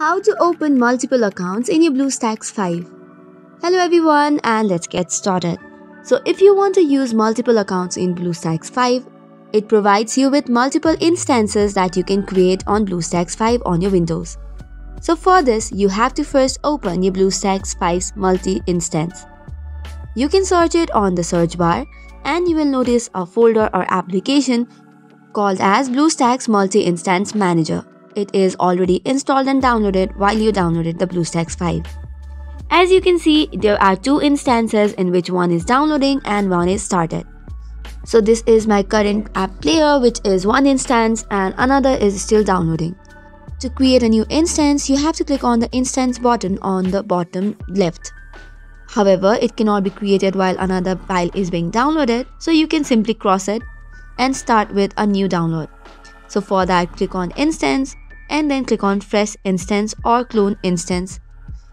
How to open multiple accounts in your BlueStacks 5. Hello everyone and let's get started. So if you want to use multiple accounts in BlueStacks 5, it provides you with multiple instances that you can create on BlueStacks 5 on your Windows. So for this, you have to first open your BlueStacks 5's multi-instance. You can search it on the search bar and you will notice a folder or application called as BlueStacks Multi-Instance Manager. It is already installed and downloaded while you downloaded the BlueStacks 5. As you can see, there are two instances in which one is downloading and one is started. So this is my current app player which is one instance and another is still downloading. To create a new instance, you have to click on the instance button on the bottom left. However, it cannot be created while another file is being downloaded, so you can simply cross it and start with a new download. So for that, click on instance and then click on fresh instance or clone instance.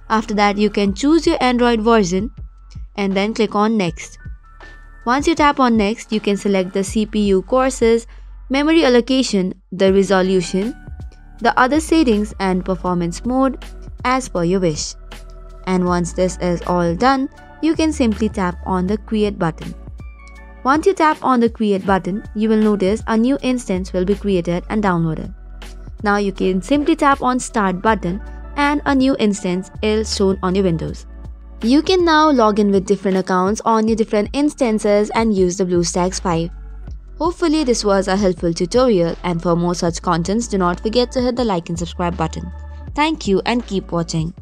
After that, you can choose your Android version and then click on next. Once you tap on next, you can select the CPU cores, memory allocation, the resolution, the other settings and performance mode as per your wish. And once this is all done, you can simply tap on the create button. Once you tap on the create button, you will notice a new instance will be created and downloaded. Now you can simply tap on start button and a new instance is shown on your windows. You can now log in with different accounts on your different instances and use the BlueStacks 5. Hopefully this was a helpful tutorial and for more such contents do not forget to hit the like and subscribe button. Thank you and keep watching.